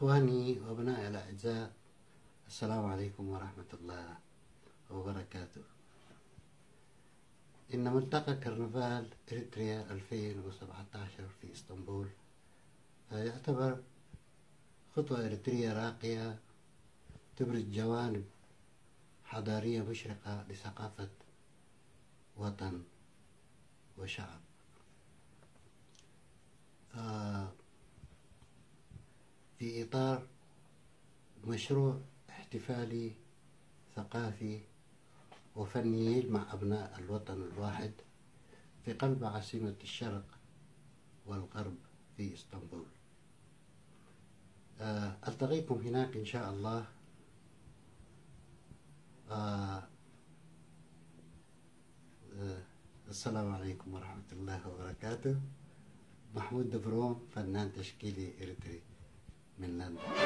إخواني وأبنائي الأعزاء السلام عليكم ورحمة الله وبركاته. إن ملتقى كرنفال إريتريا 2017 في إسطنبول يعتبر خطوة إريترية راقية تبرز جوانب حضارية مشرقة لثقافة وطن وشعب. في إطار مشروع احتفالي ثقافي وفني يجمع أبناء الوطن الواحد في قلب عاصمة الشرق والغرب في إسطنبول. آه، ألتقيكم هناك إن شاء الله. آه، آه، السلام عليكم ورحمة الله وبركاته. محمود دبروم فنان تشكيلي إريتري. من لندن